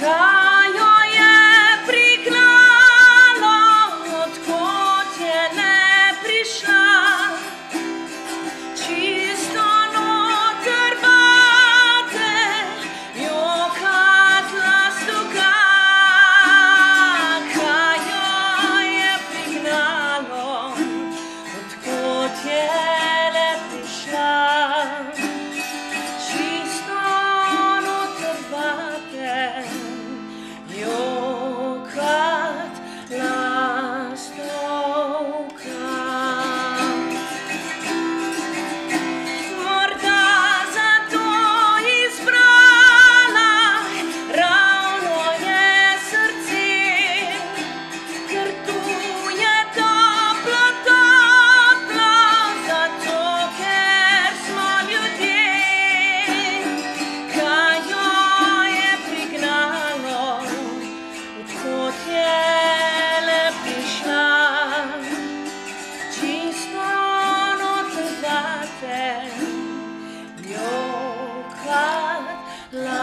Come. Love.